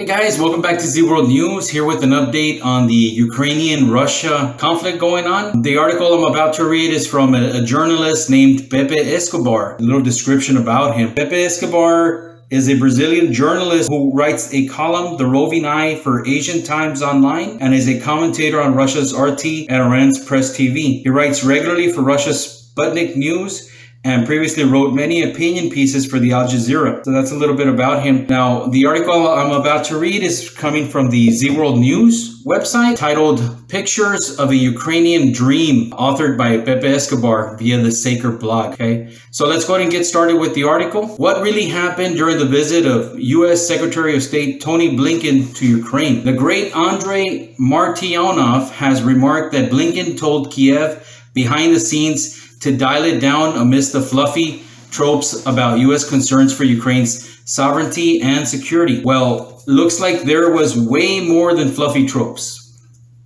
Hey guys, welcome back to Z World News. Here with an update on the Ukrainian-Russia conflict going on. The article I'm about to read is from a, a, journalist named Pepe Escobar. A little description about him. Pepe Escobar is a Brazilian journalist who writes a column, The Roving Eye, for Asian Times Online and is a commentator on Russia's RT and Iran's Press TV. He writes regularly for Russia's Sputnik News and previously wrote many opinion pieces for the Al Jazeera. So that's a little bit about him. Now, the article I'm about to read is coming from the Z World News website titled Pictures of a Ukrainian Dream, authored by Pepe Escobar via the Saker blog. Okay, so let's go ahead and get started with the article. What really happened during the visit of U.S. Secretary of State Tony Blinken to Ukraine? The great Andrei Martyanov has remarked that Blinken told Kiev behind the scenes to dial it down amidst the fluffy tropes about U.S. concerns for Ukraine's sovereignty and security. Well, looks like there was way more than fluffy tropes.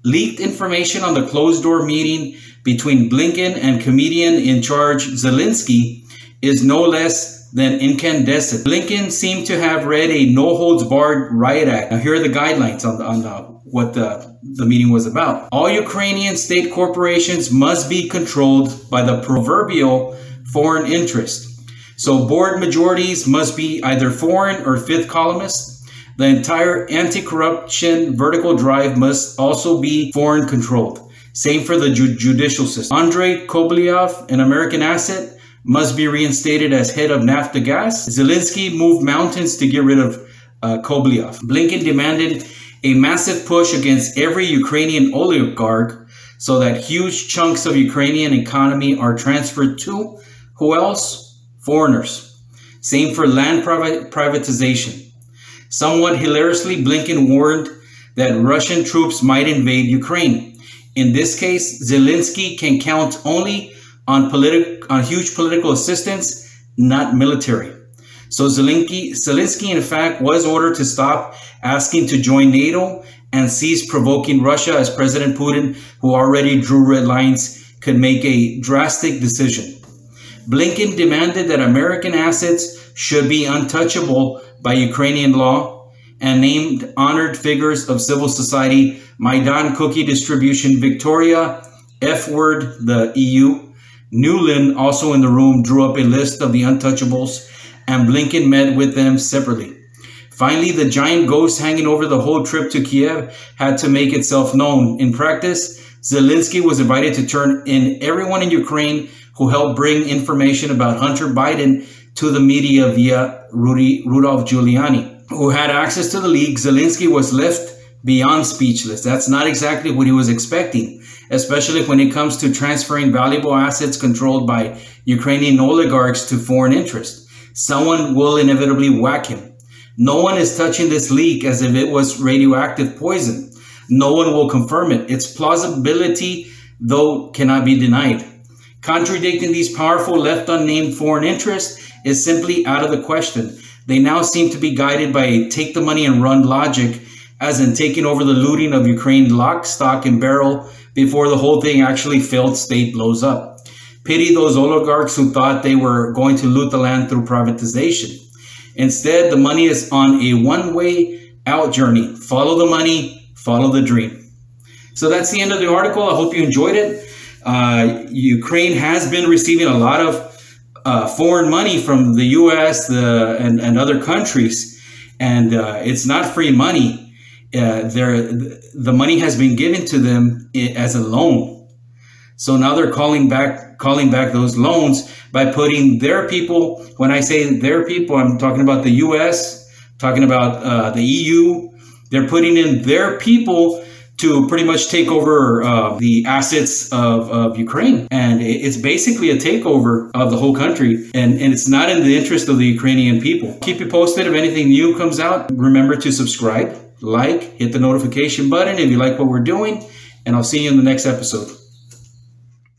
Leaked information on the closed door meeting between Blinken and comedian in charge Zelensky is no less than incandescent. Blinken seemed to have read a no holds barred riot act. Now, here are the guidelines on, the, on the, what the the meeting was about. All Ukrainian state corporations must be controlled by the proverbial foreign interest. So board majorities must be either foreign or fifth columnists. The entire anti-corruption vertical drive must also be foreign controlled. Same for the ju judicial system. Andrei Kobolyev, an American asset, must be reinstated as head of Naftogaz. Zelensky moved mountains to get rid of uh, Kobolyev. Blinken demanded a massive push against every Ukrainian oligarch so that huge chunks of Ukrainian economy are transferred to who else? Foreigners. Same for land privatization. Somewhat hilariously, Blinken warned that Russian troops might invade Ukraine. In this case, Zelensky can count only on, politi- on huge political assistance, not military. So Zelensky, Zelensky, in fact, was ordered to stop asking to join NATO and cease provoking Russia as President Putin, who already drew red lines, could make a drastic decision. Blinken demanded that American assets should be untouchable by Ukrainian law and named honored figures of civil society Maidan cookie distribution Victoria, F word, the EU. Nuland, also in the room, drew up a list of the untouchables and Blinken met with them separately. Finally, the giant ghost hanging over the whole trip to Kiev had to make itself known. In practice, Zelensky was invited to turn in everyone in Ukraine who helped bring information about Hunter Biden to the media via Rudy, Rudolph Giuliani, who had access to the leak. Zelensky was left beyond speechless. That's not exactly what he was expecting, especially when it comes to transferring valuable assets controlled by Ukrainian oligarchs to foreign interests someone will inevitably whack him. No one is touching this leak as if it was radioactive poison. No one will confirm it. Its plausibility, though, cannot be denied. Contradicting these powerful left unnamed foreign interests is simply out of the question. They now seem to be guided by a take the money and run logic, as in taking over the looting of Ukraine lock, stock, and barrel before the whole thing actually failed state blows up. Pity those oligarchs who thought they were going to loot the land through privatization. Instead, the money is on a one way out journey. Follow the money, follow the dream. So that's the end of the article. I hope you enjoyed it. Uh, Ukraine has been receiving a lot of uh, foreign money from the U.S. The, and, and other countries, and uh, it's not free money. Uh, the money has been given to them as a loan. So now they're calling back calling back those loans by putting their people. When I say their people, I'm talking about the U.S., talking about uh, the EU. They're putting in their people to pretty much take over uh, the assets of, of Ukraine. And it's basically a takeover of the whole country. And, and it's not in the interest of the Ukrainian people. Keep you posted if anything new comes out. Remember to subscribe, like, hit the notification button if you like what we're doing. And I'll see you in the next episode.